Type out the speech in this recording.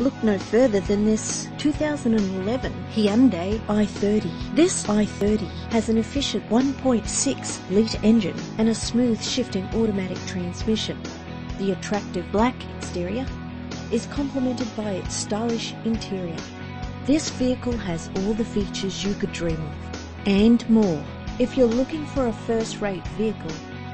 Look no further than this 2011 Hyundai i30. This i30 has an efficient 1.6 litre engine and a smooth shifting automatic transmission. The attractive black exterior is complemented by its stylish interior. This vehicle has all the features you could dream of and more. If you're looking for a first-rate vehicle,